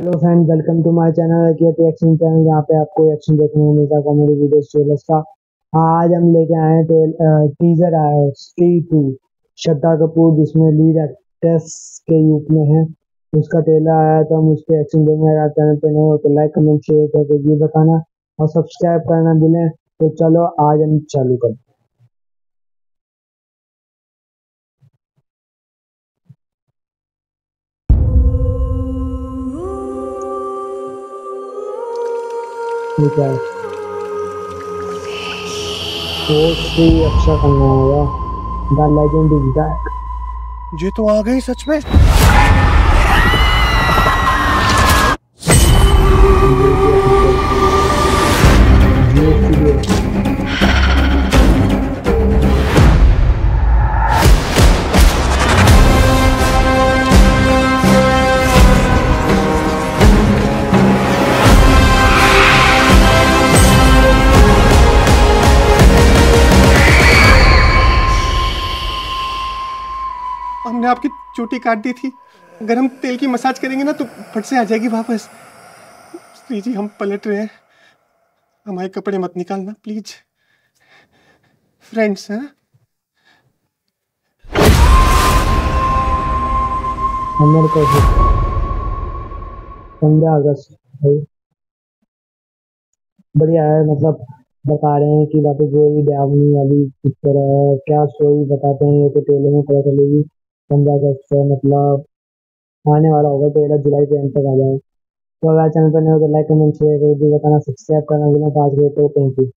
Hello friend welcome to my channel action channel जहाँ पे आपको एक्शन देखने को मिलता है कॉमेडी वीडियोस ट्रेलर्स का। आज हम लेके आए हैं टीजर आया है स्त्री टू श्रद्धा कपूर, जिसमें लीड एक्ट्रेस के रूप में है, उसका ट्रेलर आया तो हम उस पर एक्शन देंगे अगर चैनल पे नहीं हो तो लाइक कमेंट शेयर करके ये बताना और सब्सक्राइब करना दिलें तो चलो, आज हम चालू करते ठीक है तो अच्छा करना होगा द लेजेंड इज़ बैक ये तो आ गई सच में। हमने आपकी चोटी काट दी थी। अगर हम तेल की मसाज करेंगे ना तो फट से आ जाएगी वापस। प्लीज़ जी, हम पलट रहे हैं। हमारे कपड़े मत निकालना प्लीज़ फ्रेंड्स हैं? पंद्रह अगस्त बढ़िया है मतलब बता रहे हैं कि वापस वो ही डैवनी वाली पिक्चर है, क्या स्टोरी बताते हैं, ये तो ट्रेलर में पता चलेगी। पंद्रह अगस्त से मतलब आने वाला होगा तेरह जुलाई के एंड तक आ जाए। तो अगर चैनल पर नहीं हो तो लाइक कमेंट शेयर कर दीजिए बताना सब्सक्राइब करना, बिना पाँच बजे तो थैंक यू